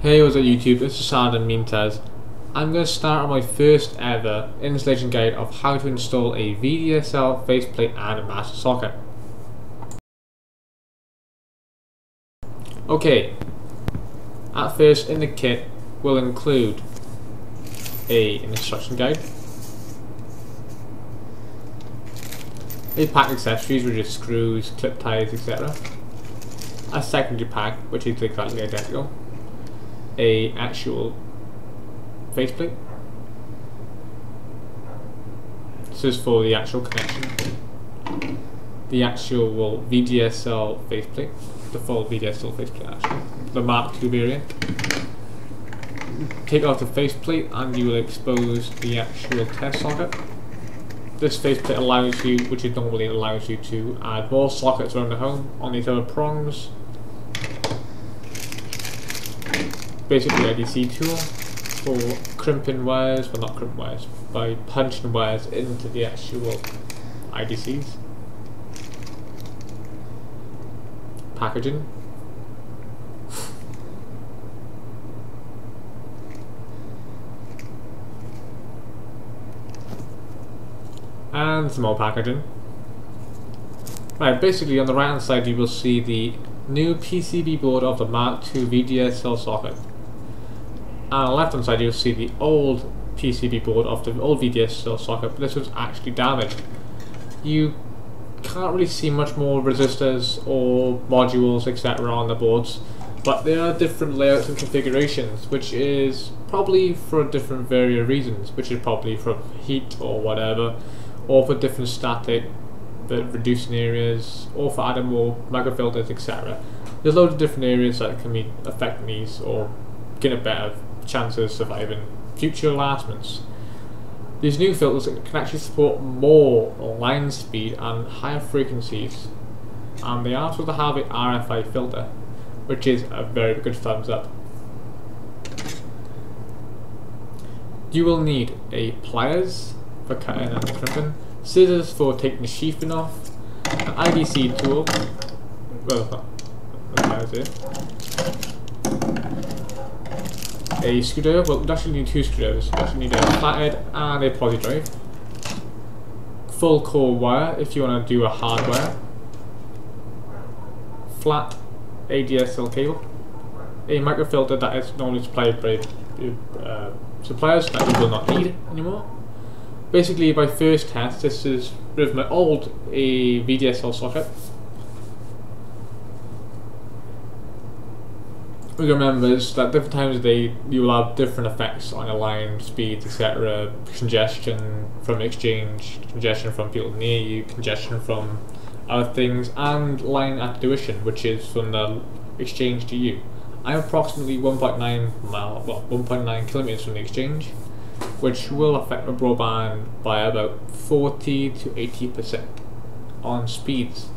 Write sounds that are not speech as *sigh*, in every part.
Hey, what's up YouTube? This is Sardan Mintaz. I'm going to start on my first ever installation guide of how to install a VDSL faceplate and a master socket. Okay, at first in the kit will include a, an instruction guide, a pack of accessories which is screws, clip ties, etc. A secondary pack which is exactly identical a actual faceplate. This is for the actual connection. The actual VDSL faceplate, the full VDSL faceplate actually, the Mark II variant. Take off the faceplate and you will expose the actual test socket. This faceplate allows you, which it normally allows you to add more sockets around the home on these other prongs basically IDC tool for crimping wires, well not crimp wires, by punching wires into the actual IDCs. Packaging. and some more packaging. Right, basically on the right hand side you will see the new PCB board of the Mark II VDSL socket on the left hand side you'll see the old PCB board of the old VDSL socket, but this was actually damaged. You can't really see much more resistors or modules etc on the boards, but there are different layouts and configurations, which is probably for different various reasons, which is probably for heat or whatever, or for different static but reducing areas, or for adding more microfilters etc. There's loads of different areas that can be affecting these or get a better chance of surviving future enlargements. These new filters can actually support more line speed and higher frequencies, and they also have an RFI filter, which is a very good thumbs up. You will need a pliers for cutting and crimping, scissors for taking the sheathing off, an IDC tool, well, that's it, a screwdriver, well we actually need two screwdrivers, you actually need a flathead and a posi drive. Full core wire if you want to do a hardware. Flat ADSL cable. A microfilter that is normally supplied by uh, suppliers that you will not need anymore. Basically by first test this is with my old a VDSL socket remember is that different times of day you will have different effects on your line, speeds, etc. Congestion from exchange, congestion from people near you, congestion from other things, and line attenuation, which is from the exchange to you. I'm approximately 1.9 mile, well, 1.9 kilometers from the exchange, which will affect my broadband by about 40 to 80 percent on speeds.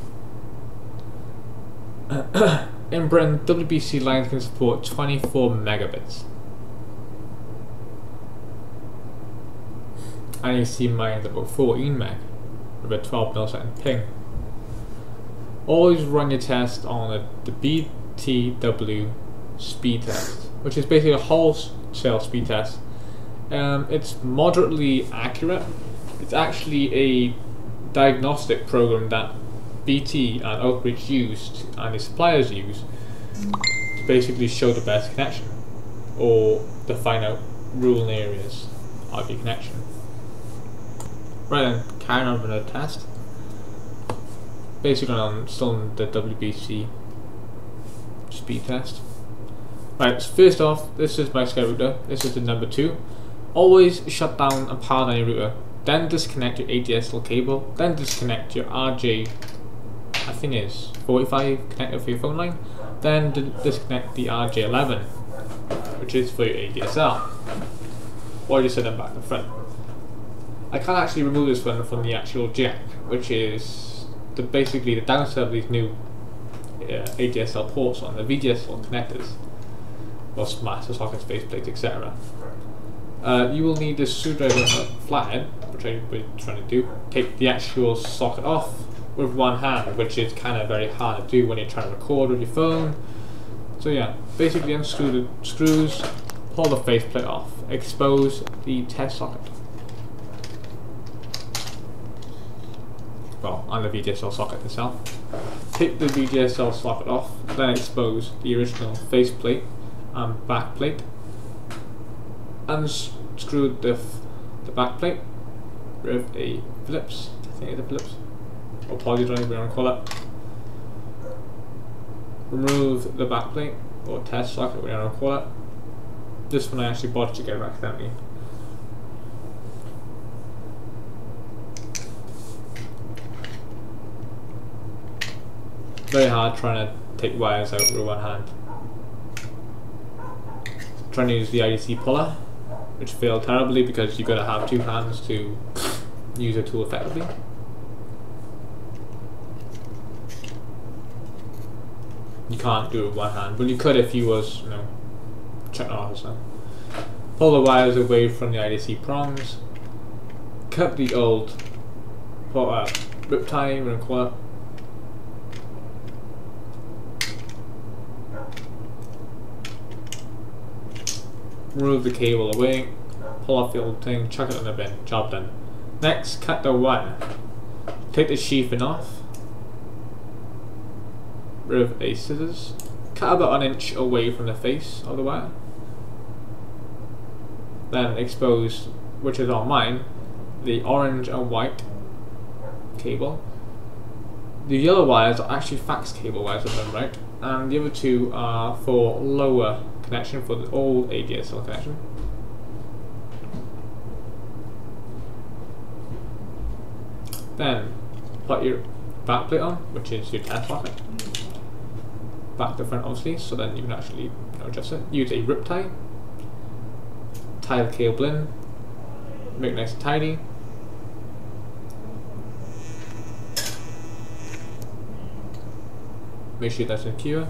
*coughs* In Britain, WBC lines can support 24 megabits. And you see mine at about 14 meg with a 12 millisecond ping. Always run your test on a, the BTW speed test, which is basically a wholesale speed test. Um, it's moderately accurate. It's actually a diagnostic program that BT and Openreach used and the suppliers use to basically show the best connection or define out rural areas of your connection. Right then, carrying on with the test. Basically I'm still on the WBC speed test. Right, so first off, this is my Sky router, this is the number 2. Always shut down and power down your router, then disconnect your ADSL cable, then disconnect your RJ I think it's 45 connector for your phone line. Then disconnect the RJ11, which is for your ADSL. Or you just set them back to front. I can't actually remove this one from the actual jack, which is the basically the downside of these new uh, ADSL ports on the VDSL connectors, or master sockets, faceplates, etc. Uh, you will need this screwdriver flathead, which been trying to do. Take the actual socket off with one hand, which is kind of very hard to do when you're trying to record with your phone. So yeah, basically unscrew the screws, pull the faceplate off, expose the test socket. Well, on the VDSL socket itself. Take the VDSL socket off, then expose the original faceplate and back plate. Unscrew the, the back plate with a Phillips, I think it's a Phillips, or poly drive, whatever you want to call it remove the backplate or test socket, whatever you want to call it. This one I actually bought together accidentally. Very hard trying to take wires out with one hand. Trying to use the IDC puller, which failed terribly because you've got to have two hands to use a tool effectively. You can't do it one hand, but you could if you was, you know, checking officer. Pull the wires away from the IDC prongs. Cut the old uh, rip tie, we're gonna. Remove the cable away, pull off the old thing, chuck it in the bin, job done. Next, cut the wire. Take the sheathing off with a scissors. Cut about an inch away from the face of the wire. Then expose, which is on mine, the orange and white cable. The yellow wires are actually fax cable wires of them, right? And the other two are for lower connection, for the old ADSL connection. Then put your backplate on, which is your test socket back to front obviously, so then you can actually you know, adjust it. Use a rip tie, tie the cable in, make it nice and tidy. Make sure that's secure.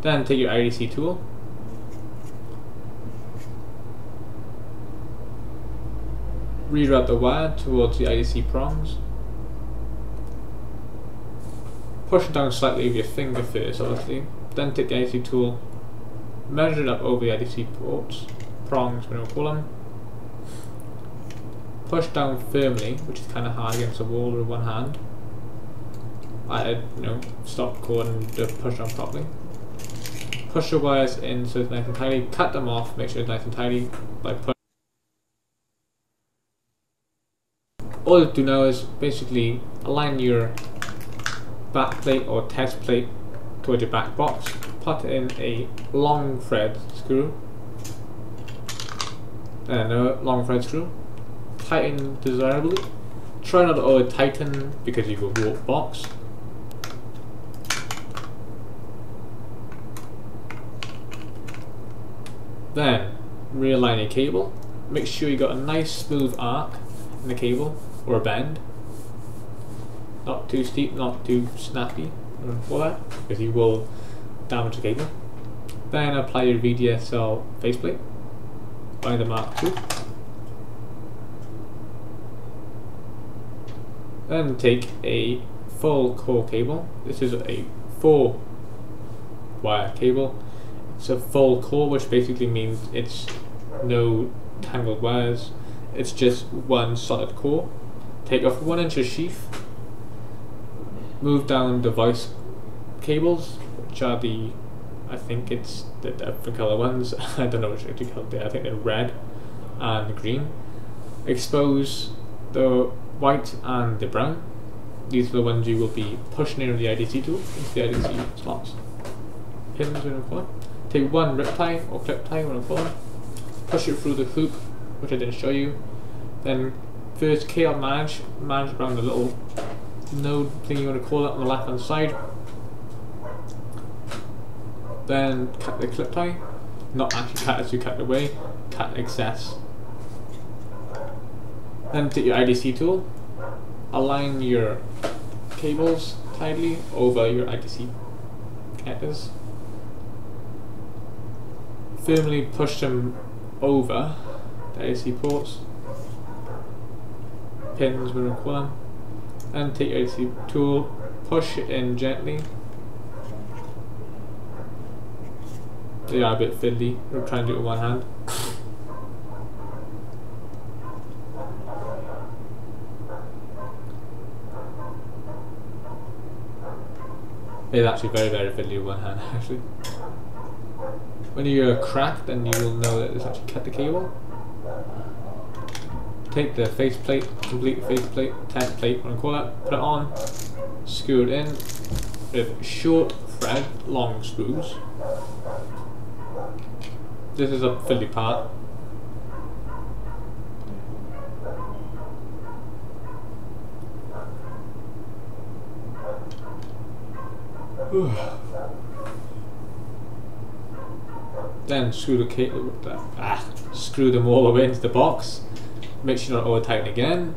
Then take your IDC tool. Reroute the wire towards the IDC prongs. Push down slightly with your finger first, obviously. Then take the IDC tool, measure it up over the IDC ports, prongs, we don't call them. Push down firmly, which is kind of hard against the wall with one hand. I, you know, stop recording to push down properly. Push your wires in so it's nice and tidy. Cut them off, make sure it's nice and tidy by push. All you do now is basically align your back plate or test plate towards your back box, put in a long thread screw, uh, and a long thread screw, tighten desirably, try not to over tighten because you will warp box. Then realign your cable, make sure you got a nice smooth arc in the cable or a bend not too steep, not too snappy mm. for that, because you will damage the cable. Then apply your VDSL faceplate by the Mark II. Then take a full core cable. This is a four wire cable. It's a full core, which basically means it's no tangled wires. It's just one solid core. Take off one inch of sheath move down device cables, which are the, I think it's the different color ones. *laughs* I don't know which actually color they are. I think they're red and green. Expose the white and the brown. These are the ones you will be pushing in the IDC tool into the IDC slots. Pins when. Take one rip tie or clip tie when required. Push it through the hoop, which I didn't show you. Then first KL manage, manage around the little node thing you want to call it on the left hand side. Then cut the clip tie. Not actually cut as you cut away, cut excess. Then take your IDC tool, align your cables tightly over your IDC connectors. Firmly push them over the IDC ports. Pins, we will call them and take IDC tool, push it in gently. They are a bit fiddly. We're trying to do it with one hand. It's actually very, very fiddly with one hand, *laughs* actually. When you hear a crack, then you will know that it's actually cut the cable. Take the faceplate, complete faceplate, tent plate, what I call it, put it on, screw it in with short thread, long screws. This is a fiddly part. *sighs* then screw the cable, ah, screw them all the way into the box. Make sure not over tighten again.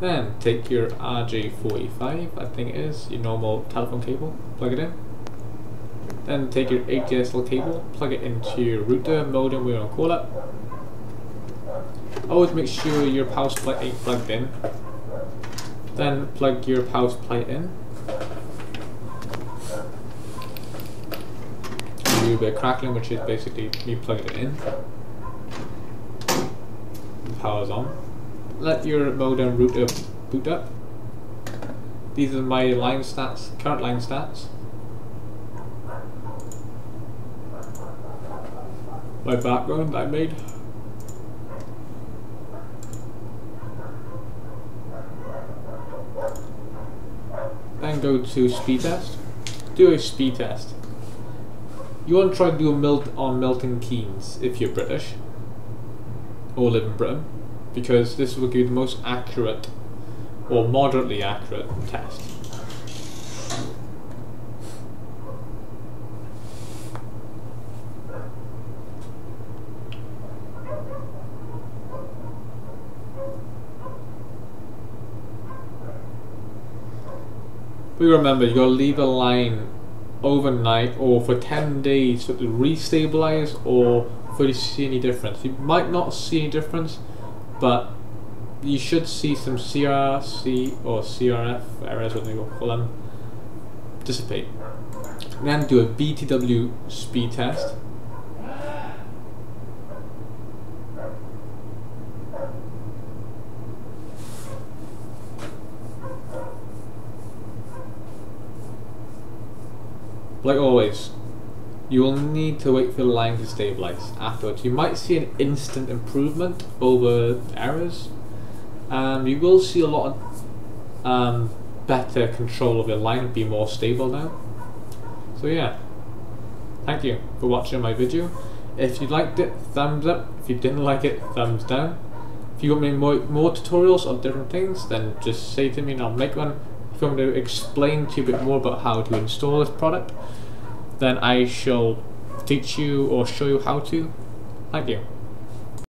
Then take your RJ45, I think it is, your normal telephone cable, plug it in. Then take your ADSL cable, plug it into your router, modem, we don't call it. Always make sure your power supply ain't plugged in. Then plug your power supply in. Do a bit of crackling, which is basically me plugging it in. Power's on. Let your modem router boot up. These are my line stats, current line stats. My background I made. Then go to speed test. Do a speed test. You want to try to do a melt on Milton Keynes if you're British or live in Britain because this will give the most accurate or moderately accurate test. We remember you gotta leave a line overnight or for 10 days to restabilize or you to see any difference. You might not see any difference, but you should see some CRC or CRF errors, what they call them, dissipate. Then do a BTW speed test. Like always, you will need to wait for the line to stabilize afterwards. You might see an instant improvement over errors. Um, you will see a lot of um, better control of your line, be more stable now. So yeah, thank you for watching my video. If you liked it, thumbs up. If you didn't like it, thumbs down. If you want me more, more tutorials of different things, then just say to me and I'll make one if I'm going to explain to you a bit more about how to install this product, then I shall teach you or show you how to. Thank you.